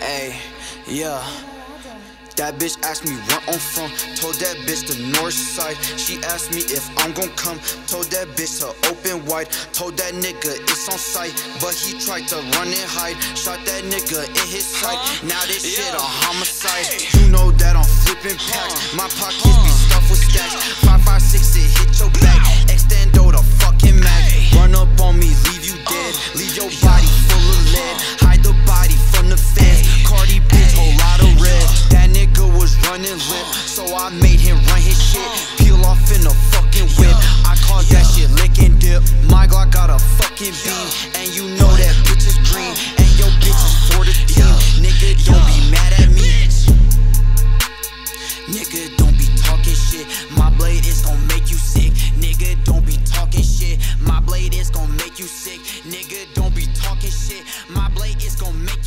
hey, yeah. That bitch asked me where I'm from, told that bitch the north side. She asked me if I'm gon' come, told that bitch to open wide. Told that nigga it's on sight, but he tried to run and hide. Shot that nigga in his sight, huh? now this yeah. shit a homicide. Hey. You know that I'm flipping packs, huh. my pockets huh. be gon' make